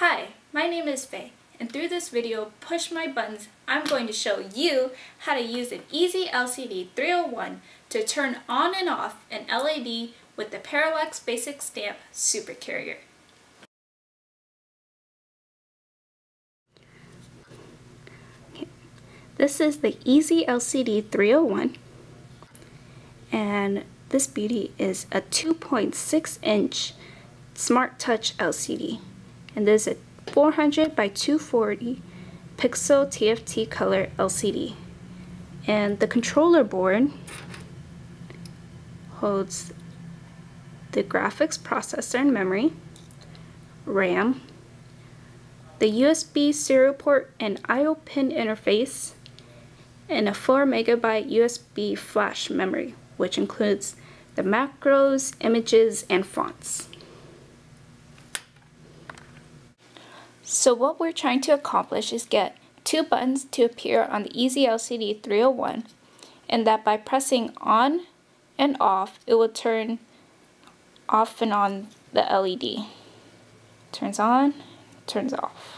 Hi, my name is Faye, and through this video, Push My Buttons, I'm going to show you how to use an ezLCD 301 to turn on and off an LED with the Parallax Basic Stamp Super Carrier. This is the ezLCD 301, and this beauty is a 2.6 inch Smart Touch LCD and this is a 400 by 240 pixel TFT color LCD. And the controller board holds the graphics processor and memory, RAM, the USB serial port and I.O. pin interface, and a 4 megabyte USB flash memory, which includes the macros, images, and fonts. So what we're trying to accomplish is get two buttons to appear on the ezLCD 301 and that by pressing on and off it will turn off and on the LED. Turns on, turns off.